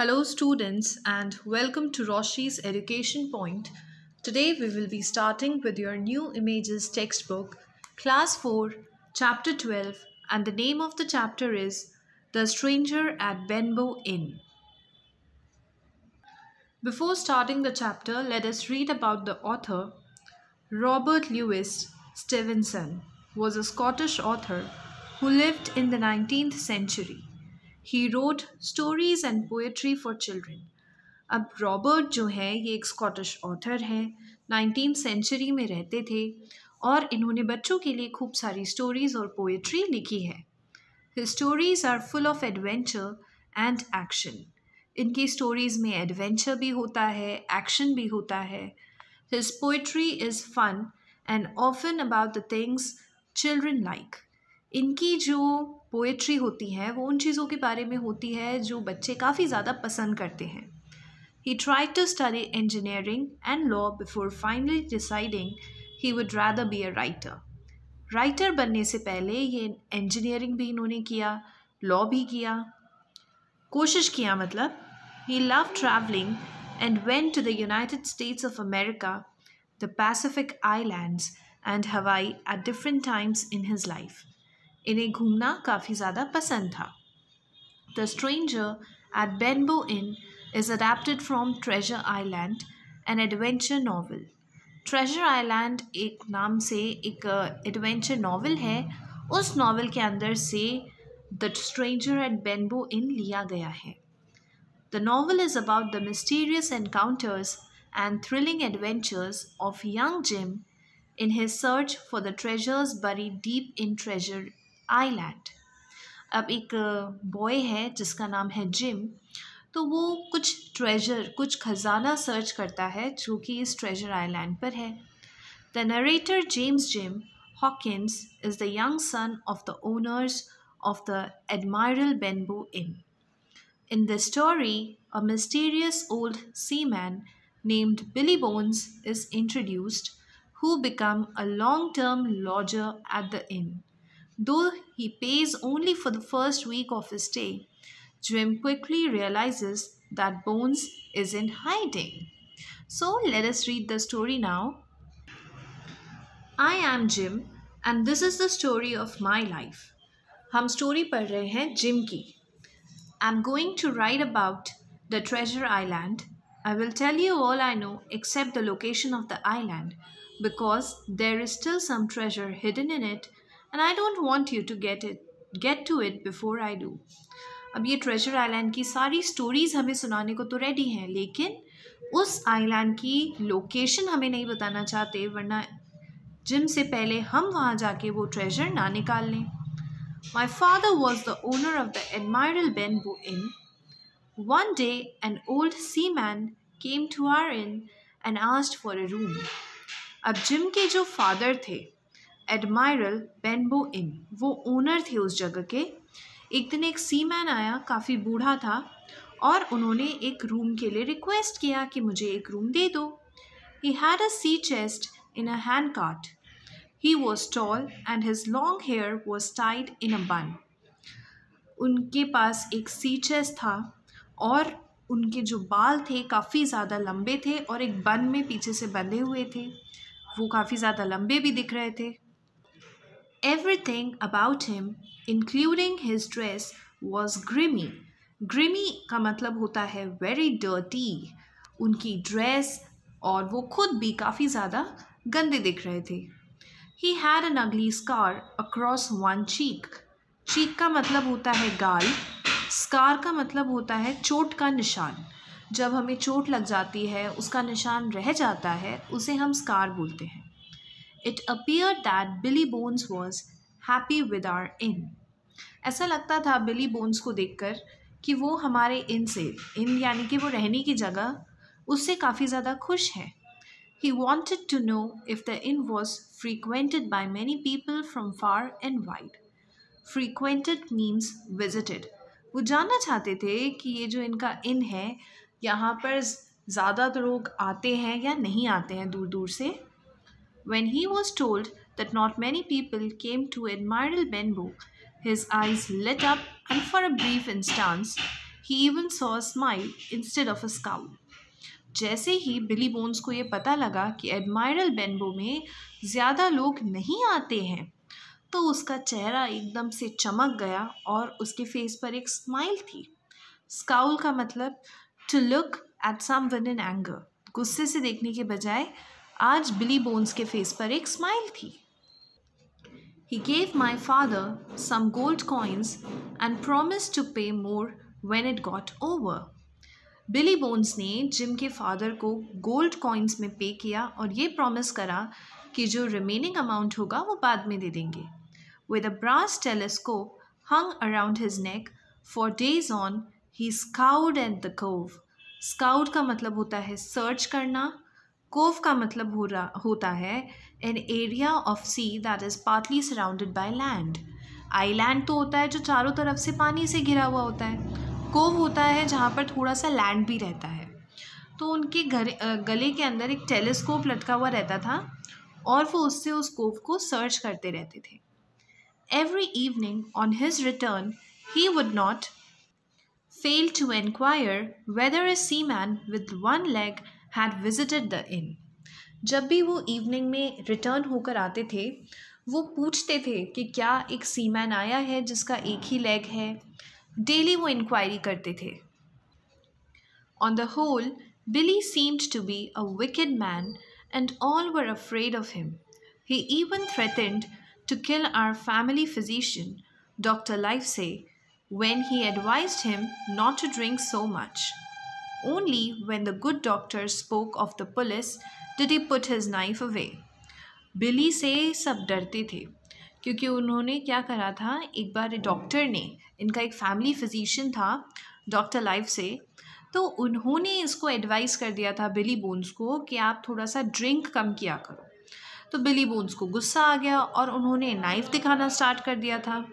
Hello, students, and welcome to Roshi's Education Point. Today, we will be starting with your new images textbook, Class 4, Chapter 12, and the name of the chapter is The Stranger at Benbow Inn. Before starting the chapter, let us read about the author. Robert Louis Stevenson was a Scottish author who lived in the 19th century. He wrote stories and poetry for children अब Robert जो है, ये एक Scottish author हैं nineteen century में रहते थे और इन्होंने बच्चों के लिए खूब सारी स्टोरीज और पोएट्री लिखी है। Stories are full of adventure and action इनकी स्टोरीज में एडवेंचर भी होता है एक्शन भी होता है। His poetry is fun and often about the things children like इनकी जो पोएट्री होती है, वो उन चीज़ों के बारे में होती है जो बच्चे काफ़ी ज़्यादा पसंद करते हैं। He try to study engineering and law before finally deciding he would rather be a writer writer बनने से पहले ये इंजीनियरिंग भी इन्होंने किया लॉ भी किया। कोशिश किया मतलब he love travelling and went to the United States of America the Pacific Islands and Hawaii at different times in his life इन्हें घूमना काफ़ी ज़्यादा पसंद था। The Stranger at Benbow Inn is adapted from Treasure Island an adventure novel Treasure Island एक नाम से एक एडवेंचर uh, नावल है। उस नावल के अंदर से the Stranger at Benbow Inn लिया गया है। The novel is about the mysterious encounters and thrilling adventures of young Jim in his search for the treasures buried deep in treasure Island अब एक बॉय है जिसका नाम है जिम तो वो कुछ ट्रेजर कुछ खजाना सर्च करता है जो कि इस ट्रेजर आइलैंड पर है the narrator James Jim Hawkins is the young son of the owners of the Admiral Benbow Inn. In this story, a mysterious old seaman named Billy Bones is introduced, who become a long-term lodger at the inn. Though he pays only for the first week of his stay, Jim quickly realizes that Bones is in hiding. So let us read the story now. I am Jim and this is the story of my life. हम story पढ़ रहे हैं gym की I am going to write about the Treasure Island I will tell you all I know except the location of the island because there is still some treasure hidden in it and I don't want you to get it get to it before I do अब ये treasure island की सारी stories हमें सुनाने को तो ready हैं, लेकिन उस आइलैंड की लोकेशन हमें नहीं बताना चाहते, वरना जिम से पहले हम वहाँ जाके वो ट्रेजर ना निकाल लें। My father was the owner of the Admiral Benbow inn one day an old sea man came to our inn and asked for a room अब जिम के जो फादर थे एडमायरल बेनबो इन वो ओनर थे उस जगह के। एक दिन एक सी मैन आया, काफ़ी बूढ़ा था, और उन्होंने एक रूम के लिए रिक्वेस्ट किया कि मुझे एक रूम दे दो। He had a sea chest in a hand cart he was tall and his long hair was tied in a bun उनके पास एक सी चेस्ट था, और उनके जो बाल थे काफ़ी ज़्यादा लंबे थे और एक बन में पीछे से बंधे हुए थे। वो काफ़ी ज़्यादा लंबे भी दिख रहे थे। Everything about him, including his dress, was grimy. Grimy का मतलब होता है very dirty. उनकी ड्रेस और वो खुद भी काफ़ी ज़्यादा गंदे दिख रहे थे। He had an ugly scar across one cheek cheek का मतलब होता है गाल। स्कार का मतलब होता है चोट का निशान। जब हमें चोट लग जाती है उसका निशान रह जाता है उसे हम स्कार बोलते हैं। It appear that Billy Bones was happy with our inn ऐसा लगता था बिली बोन्स को देखकर कि वो हमारे इन से इन यानी कि वो रहने की जगह, उससे काफ़ी ज़्यादा खुश है। He wanted to know if the inn was frequented by many people from far and wide frequented means visited वो जानना चाहते थे कि ये जो इनका इन है, यहाँ पर ज़्यादा लोग आते हैं या नहीं आते हैं दूर दूर से। When he was told that not many people came to Admiral Benbow, his eyes lit up and for a brief instant he even saw a smile instead of a scowl जैसे ही बिली बोन्स को ये पता लगा कि admiral बेनबो में ज़्यादा लोग नहीं आते हैं तो उसका चेहरा एकदम से चमक गया और उसके फेस पर एक स्माइल थी। स्काउल का मतलब to look at someone in anger गुस्से से देखने के बजाय आज बिली बोन्स के फेस पर एक स्माइल थी। He gave my father some gold coins and promise to pay more when it got over Billy Bones ने जिम के फादर को गोल्ड कॉइन्स में पे किया और ये प्रॉमिस करा कि जो रिमेनिंग अमाउंट होगा वो बाद में दे देंगे। With a brass telescope hung around his neck for days on he scoured and the cove scout का मतलब होता है सर्च करना। कोव का मतलब हो रहा, होता है an area of sea that is partly surrounded by land island तो होता है जो चारों तरफ़ से पानी से घिरा हुआ होता है। कोव होता है जहाँ पर थोड़ा सा लैंड भी रहता है। तो उनके घर गले के अंदर एक टेलीस्कोप लटका हुआ रहता था और वो उससे उस कोव को सर्च करते रहते थे। Every evening on his return he would not fail to enquire whether a sea man with one leg had visited the inn जब भी वो इवनिंग में रिटर्न होकर आते थे, वो पूछते थे कि क्या एक सीमैन आया है जिसका एक ही लेग है। डेली वो इंक्वायरी करते थे। On the whole Billy seemed to be a wicked man and all were afraid of him he even threatened to kill our family physician doctor Livesey when he advised him not to drink so much. Only when the good doctor spoke of the police did he put his knife away. Billy से सब डरते थे, क्योंकि उन्होंने क्या करा था, एक बार डॉक्टर ने, इनका एक फैमिली फिजिशियन था डॉक्टर लाइफ से तो उन्होंने इसको एडवाइस कर दिया था बिली बोन्स को कि आप थोड़ा सा ड्रिंक कम किया करो। तो बिली बोन्स को गुस्सा आ गया और उन्होंने नाइफ़ दिखाना स्टार्ट कर दिया था।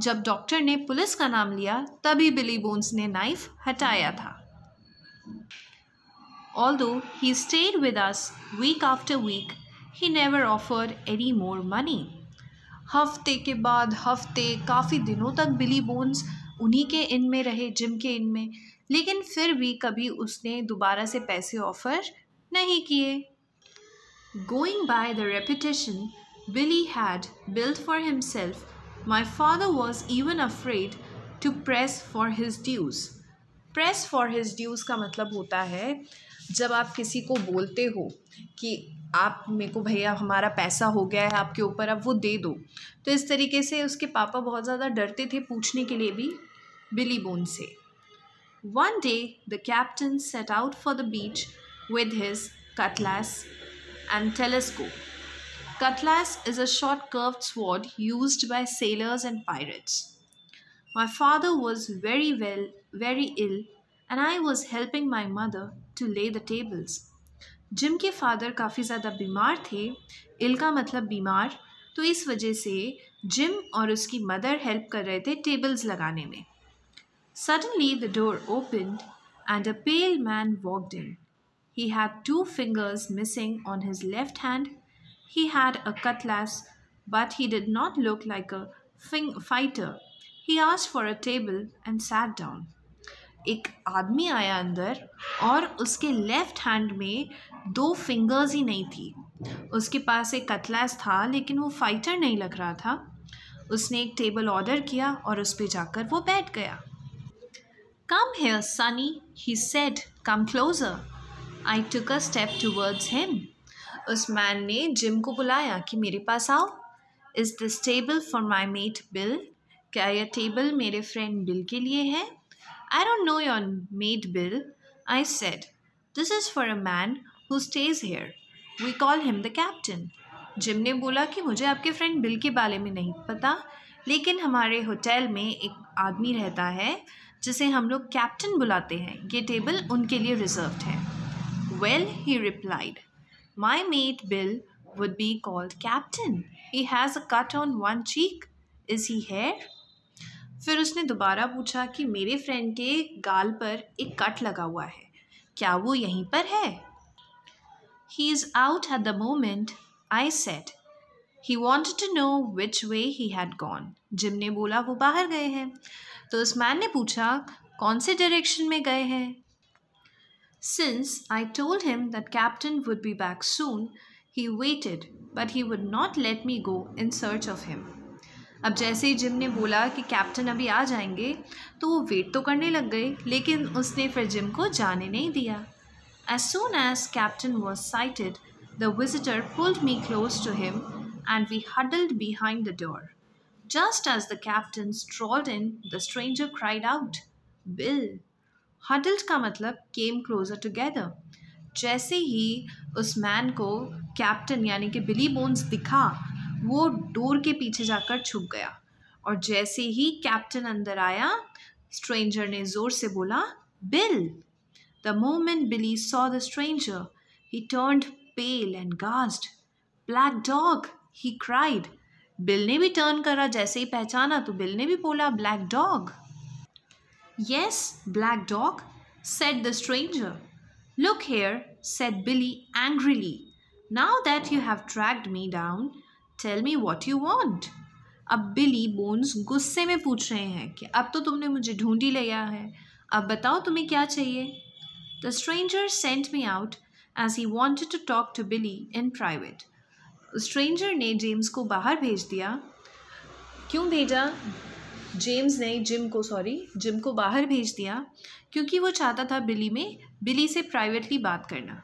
जब डॉक्टर ने पुलिस का नाम लिया, तभी बिली बोन्स ने नाइफ़ हटाया था। All he stayed with us week after week he never offered any more money हफ़्ते के बाद हफ़्ते, काफ़ी दिनों तक बिली बोन्स उन्हीं के इन में रहे जिम के इन में। लेकिन फिर भी कभी उसने दोबारा से पैसे ऑफ़र नहीं किए। Going by the reputation Billy had build for himself my father was even afraid to press for his dues press for his dues का मतलब होता है, जब आप किसी को बोलते हो कि आप मेरे को भैया हमारा पैसा हो गया है आपके ऊपर, अब वो दे दो। तो इस तरीके से उसके पापा बहुत ज़्यादा डरते थे पूछने के लिए भी बिली बोन से। One day the captain set out for the beach with his cutlass and telescope cutlass is a short curve sword use by sailors and pirates my father was very well very ill and I was helping my mother to lay the tables Jim के father काफ़ी ज़्यादा बीमार थे इल का मतलब बीमार तो इस वजह से जिम और उसकी मदर हेल्प कर रहे थे टेबल्स लगाने में suddenly the door open and a pale man walked in he had two fingers missing on his left hand he had a cutlass but he did not look like a fighter. He asked for a table and sat down. एक आदमी आया अंदर और उसके left hand में दो fingers ही नहीं थी। उसके पास एक कतलास था, लेकिन वो फाइटर नहीं लग रहा था। उसने एक टेबल ऑर्डर किया और उस पर जाकर वो बैठ गया। Come here sonny he said come closer I took a step towards him उस मैन ने जिम को बुलाया कि मेरे पास आओ। Is this table for my mate Bill क्या यह टेबल मेरे फ्रेंड बिल के लिए है? I don't know your maid Bill. I said, This is for a man who stays here. We call him the captain. Jim ने बोला कि मुझे आपके फ्रेंड बिल के बारे में नहीं पता लेकिन हमारे होटल में एक आदमी रहता है जिसे हम लोग कैप्टन बुलाते हैं ये टेबल उनके लिए रिजर्व्ड है well he replied my mate Bill would be called captain he has a cut on one cheek is he here फिर उसने दोबारा पूछा कि मेरे फ्रेंड के गाल पर एक कट लगा हुआ है। क्या वो यहीं पर है? He is out at the moment I said he wanted to know which way he had gone Jim ने बोला, वो बाहर गए हैं। तो उस मैन ने पूछा, कौन से डायरेक्शन में गए हैं? Since I told him that captain would be back soon he waited but he would not let me go in search of him अब जैसे ही जिम ने बोला कि कैप्टन अभी आ जाएँगे तो वो वेट तो करने लग गए लेकिन उसने फिर जिम को जाने नहीं दिया as soon as captain was sighted the visitor pulled me close to him and we huddled behind the door Just as the captain strolled in, the stranger cried out, Bill. Huddled का मतलब came closer together. जैसे ही उस man को captain यानी कि बिली bones दिखा वो door के पीछे जाकर छुप गया। और जैसे ही कैप्टन अंदर आया, स्ट्रेंजर ने ज़ोर से बोला, Bill, the moment Billy saw the stranger, he turned pale and gasped, black dog, he cried, Bill ने भी टर्न करा जैसे ही पहचाना तो बिल ने भी बोला, black dog? Yes black dog said the stranger look here said Billy angrily now that you have tracked me down tell me what you want अब बिली बोन्स गुस्से में पूछ रहे हैं कि अब तो तुमने मुझे ढूंढ ही लिया है। अब बताओ तुम्हें क्या चाहिए? The stranger sent me out as he wanted to talk to Billy in private stranger ने जेम्स को बाहर भेज दिया। क्यों भेजा? जेम्स ने जिम को सॉरी जिम को बाहर भेज दिया क्योंकि वो चाहता था बिली में बिली से प्राइवेटली बात करना।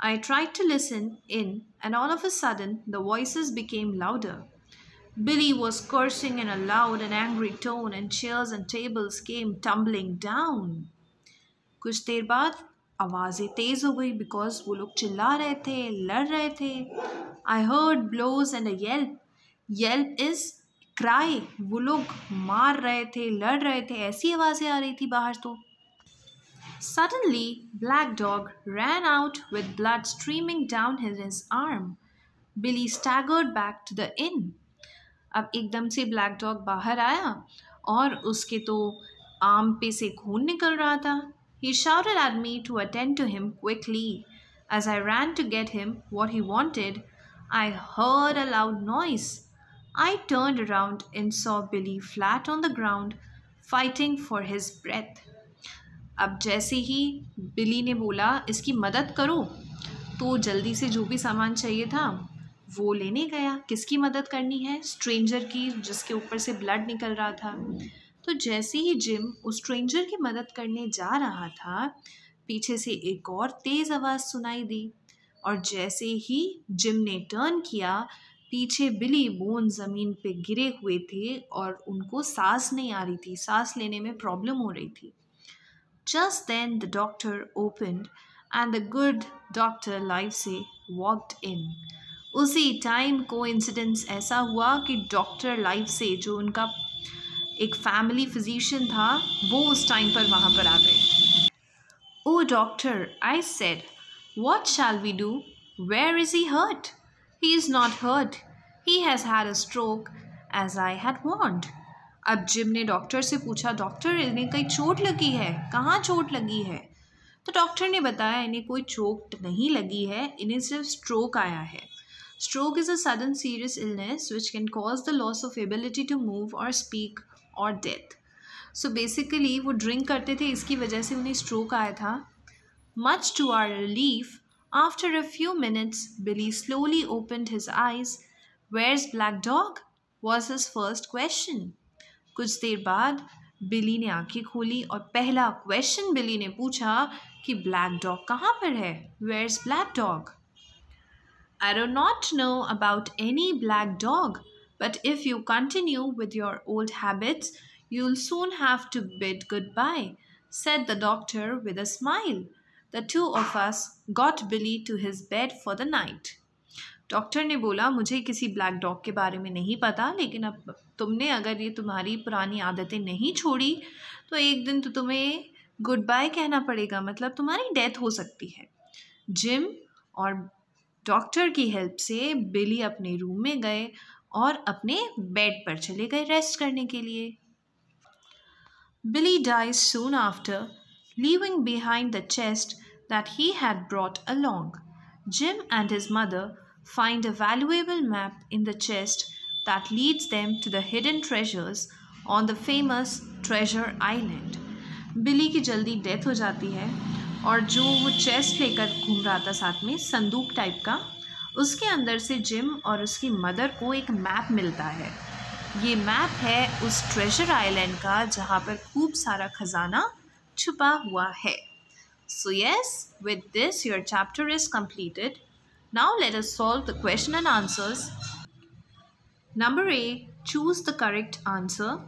I tried to listen in, and all of a sudden the voices became louder. Billy was cursing in a loud and angry tone, and chairs and tables came tumbling down. कुछ देर बाद आवाज़ें तेज़ हो गई because वो लोग चिल्ला रहे थे लड़ रहे थे I heard blows and a yelp yelp is cry वो लोग मार रहे थे लड़ रहे थे ऐसी आवाज़ें आ रही थी बाहर तो Suddenly, Black Dog ran out with blood streaming down his arm. Billy staggered back to the inn. अब एकदम से ब्लैक डॉग बाहर आया और उसके तो आर्म पे से खून निकल रहा था He shouted at me to attend to him quickly. As I ran to get him what he wanted, I heard a loud noise. I turned around and saw Billy flat on the ground, fighting for his breath. अब जैसे ही बिली ने बोला, इसकी मदद करो तो जल्दी से जो भी सामान चाहिए था, वो लेने गया। किसकी मदद करनी है? स्ट्रेंजर की, जिसके ऊपर से ब्लड निकल रहा था। तो जैसे ही जिम उस स्ट्रेंजर की मदद करने जा रहा था, पीछे से एक और तेज़ आवाज़ सुनाई दी। और जैसे ही जिम ने टर्न किया, पीछे बिली बोन ज़मीन पे गिरे हुए थे और उनको सांस नहीं आ रही थी। सांस लेने में प्रॉब्लम हो रही थी। Just then the doctor opened and the good doctor, Livesey, walked in. उसी टाइम को इंसिडेंस ऐसा हुआ कि डॉक्टर लाइव से जो उनका एक फैमिली फिजिशियन था वो उस टाइम पर वहाँ पर आ गए ओ doctor I said what shall we do where is he hurt he is not hurt he has had a stroke as I had want अब जिम ने डॉक्टर से पूछा, डॉक्टर, इन्हें कहीं चोट लगी है? कहाँ चोट लगी है? तो डॉक्टर ने बताया, इन्हें कोई चोट नहीं लगी है, इन्हें सिर्फ़ स्ट्रोक आया है। Stroke is a sudden serious illness which can cause the loss of ability to move और स्पीक और डेथ सो बेसिकली वो ड्रिंक करते थे, इसकी वजह से उन्हें स्ट्रोक आया था। Much to our relief after a few minutes Billy slowly opened his eyes where's black dog was his first question कुछ देर बाद बिली ने आँखें खोली और पहला क्वेश्चन बिली ने पूछा कि ब्लैक डॉग कहाँ पर है where is black dog I do not know about any black dog but if you continue with your old habits you will soon have to bid goodbye said the doctor with a smile. The two of us got Billy to his bed for the night. Doctor ने बोला, मुझे किसी black dog के बारे में नहीं पता, लेकिन अब तुमने अगर ये तुम्हारी पुरानी आदतें नहीं छोड़ी तो एक दिन तो तुम्हें गुड बाय कहना पड़ेगा। मतलब तुम्हारी डेथ हो सकती है। जिम और डॉक्टर की हेल्प से बिली अपने रूम में गए और अपने बेड पर चले गए रेस्ट करने के लिए। Billy dies soon after leaving behind the chest that he had brought along Jim and his mother find a valuable map in the chest that leads them to the hidden treasures on the famous Treasure Island. Billy की जल्दी death हो जाती है और जो वो chest लेकर घूम रहा था साथ में, संदूक टाइप का, उसके अंदर से जिम और उसकी मदर को एक मैप मिलता है ये मैप है उस ट्रेजर आइलैंड का जहाँ पर खूब सारा खजाना छुपा हुआ है so yes with this your chapter is completed. Now let us solve the question and answers. Number A, choose the correct answer.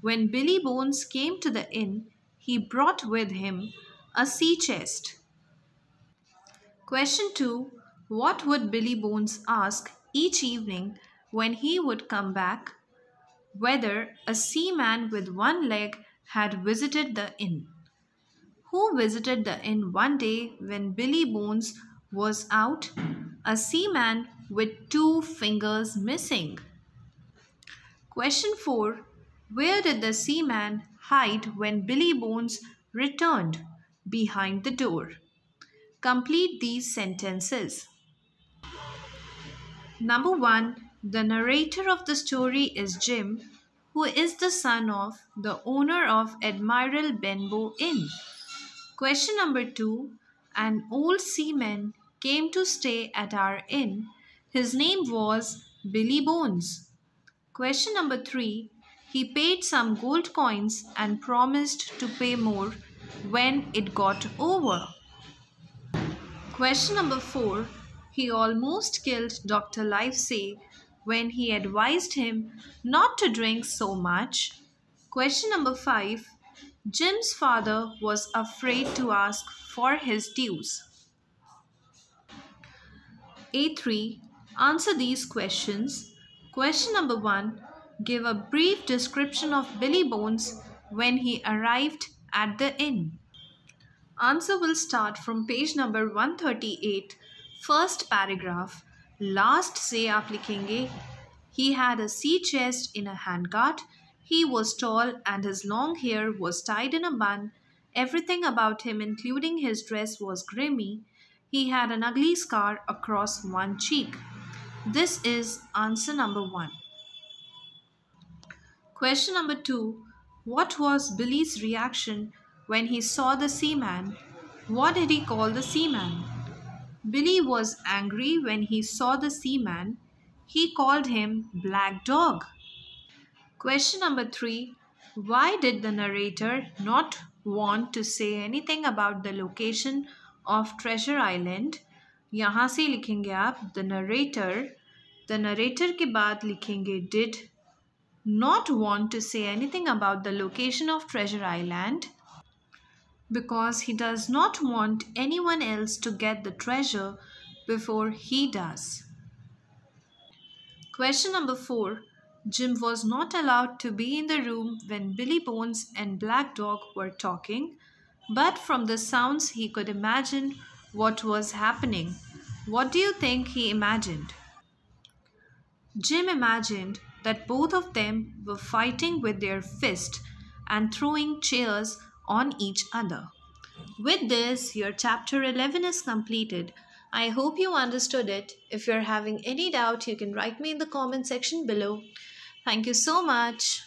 When Billy Bones came to the inn, he brought with him a sea chest. Question 2. What would Billy Bones ask each evening when he would come back? Whether a seaman with one leg had visited the inn who visited the inn one day when Billy Bones was out, a seaman with two fingers missing. Question 4. Where did the seaman hide when Billy Bones returned? Behind the door. Complete these sentences. Number 1. The narrator of the story is Jim, who is the son of the owner of Admiral Benbow Inn. Question number two An old seaman came to stay at our inn. His name was Billy Bones. Question number three He paid some gold coins and promised to pay more when it got over. Question number four He almost killed Dr. Livesey when he advised him not to drink so much. Question number five Jim's father was afraid to ask for his dues. A3. Answer these questions. Question number 1. Give a brief description of Billy Bones when he arrived at the inn. Answer will start from page number 138, first paragraph. Last say आप लिखेंगे He had a sea chest in a handcart he was tall and his long hair was tied in a bun. Everything about him, including his dress, was grimy. He had an ugly scar across one cheek. This is answer number one. Question number two What was Billy's reaction when he saw the seaman? What did he call the seaman? Billy was angry when he saw the seaman. He called him Black Dog. Question number three Why did the narrator not want to say anything about the location of Treasure Island? यहाँ से लिखेंगे आप the narrator the narrator के बाद लिखेंगे did not want to say anything about the location of Treasure Island because he does not want anyone else to get the treasure before he does. Question number 4 Jim was not allowed to be in the room when Billy Bones and Black Dog were talking, but from the sounds he could imagine what was happening. What do you think he imagined? Jim imagined that both of them were fighting with their fist and throwing chairs on each other. With this, your chapter 11 is completed. I hope you understood it. If you're having any doubt, you can write me in the comment section below. Thank you so much.